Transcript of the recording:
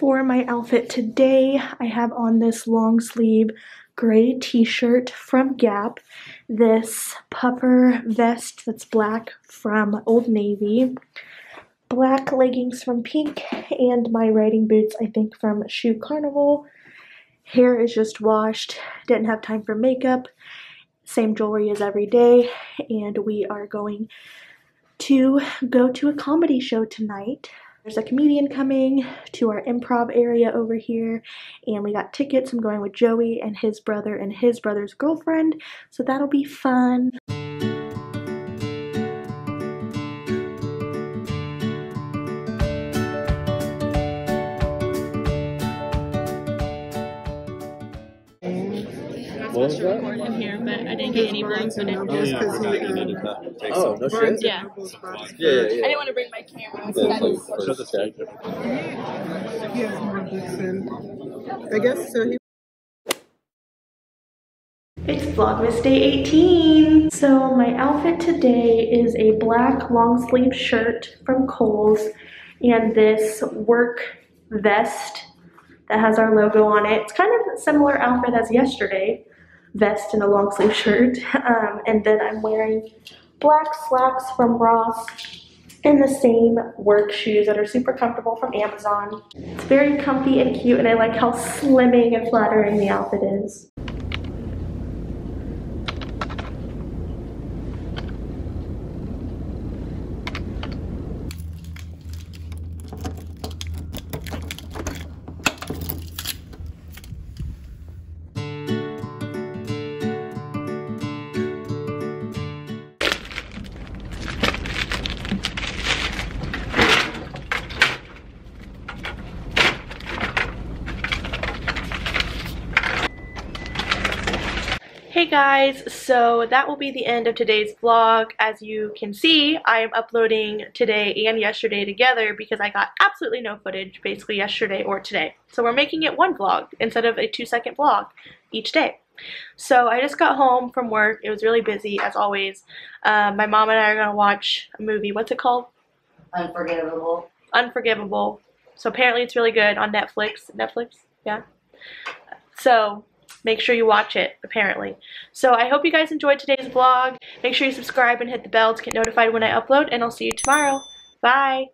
For my outfit today, I have on this long sleeve gray t-shirt from Gap, this puffer vest that's black from Old Navy, black leggings from Pink, and my riding boots, I think, from Shoe Carnival. Hair is just washed, didn't have time for makeup, same jewelry as every day, and we are going to go to a comedy show tonight. There's a comedian coming to our improv area over here, and we got tickets. I'm going with Joey and his brother and his brother's girlfriend, so that'll be fun. What was that? record him here, but I didn't get any breaks in it. Oh, yeah. Oh, no shit? Yeah. Yeah, yeah, yeah. I didn't want to bring my camera. Yeah, it's like so first check. He has more I guess so. He It's Vlogmas Day 18! So my outfit today is a black long sleeve shirt from Kohl's and this work vest that has our logo on it. It's kind of a similar outfit as yesterday, vest and a long sleeve shirt. Um, and then I'm wearing black slacks from Ross and the same work shoes that are super comfortable from Amazon. It's very comfy and cute and I like how slimming and flattering the outfit is. Hey guys, so that will be the end of today's vlog. As you can see, I am uploading today and yesterday together because I got absolutely no footage basically yesterday or today. So we're making it one vlog instead of a two second vlog each day. So I just got home from work. It was really busy as always. Um, my mom and I are going to watch a movie. What's it called? Unforgivable. Unforgivable. So apparently it's really good on Netflix. Netflix? Yeah. So make sure you watch it, apparently. So I hope you guys enjoyed today's vlog. Make sure you subscribe and hit the bell to get notified when I upload, and I'll see you tomorrow. Bye!